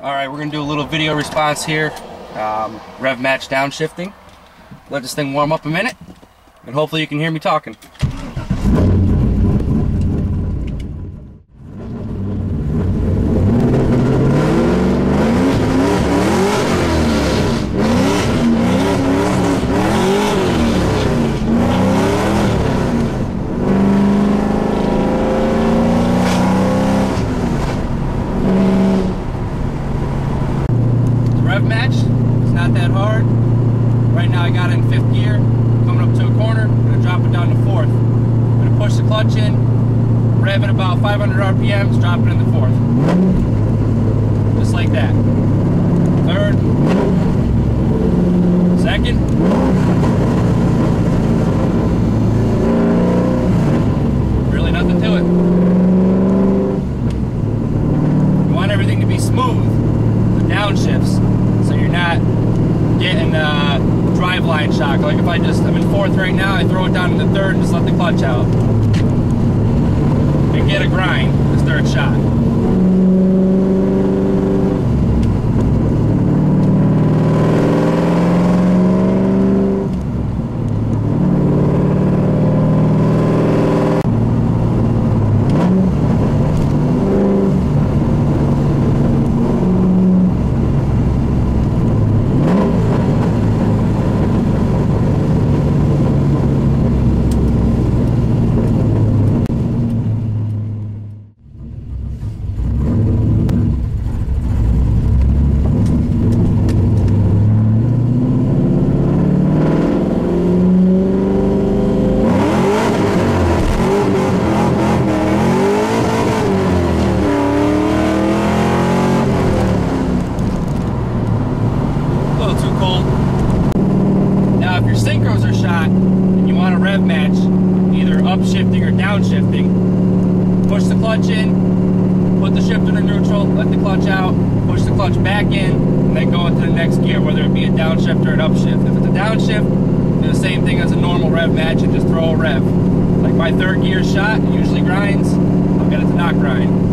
All right, we're gonna do a little video response here. Um, rev match downshifting. Let this thing warm up a minute, and hopefully you can hear me talking. rev match. It's not that hard. Right now I got it in fifth gear, coming up to a corner, gonna drop it down to fourth. I'm gonna push the clutch in, rev at about 500 RPMs, drop it in the fourth. Just like that. Third. Second. Really nothing to it. You want everything to be smooth the downshifts, so you're not getting uh, drive line shock. Like if I just, I'm in fourth right now, I throw it down in the third and just let the clutch out. And get a grind, this third shot. Now, if your synchros are shot and you want a rev match, either upshifting or downshifting, push the clutch in, put the shifter to neutral, let the clutch out, push the clutch back in, and then go into the next gear, whether it be a downshift or an upshift. If it's a downshift, do the same thing as a normal rev match and just throw a rev. Like my third gear shot, usually grinds, I'll get it to not grind.